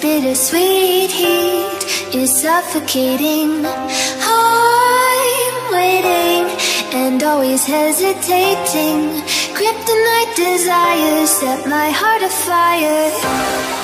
bittersweet heat is suffocating. I'm waiting and always hesitating. Kryptonite desires set my heart afire.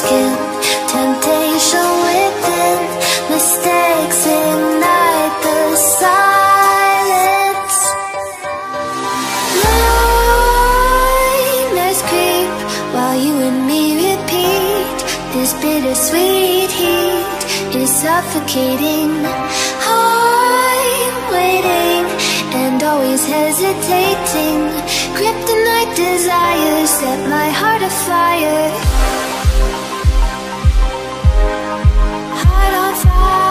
Skin, temptation within Mistakes ignite the silence Nightmares creep while you and me repeat This bittersweet heat is suffocating. I'm waiting and always hesitating. Kryptonite desires set my heart afire. Heart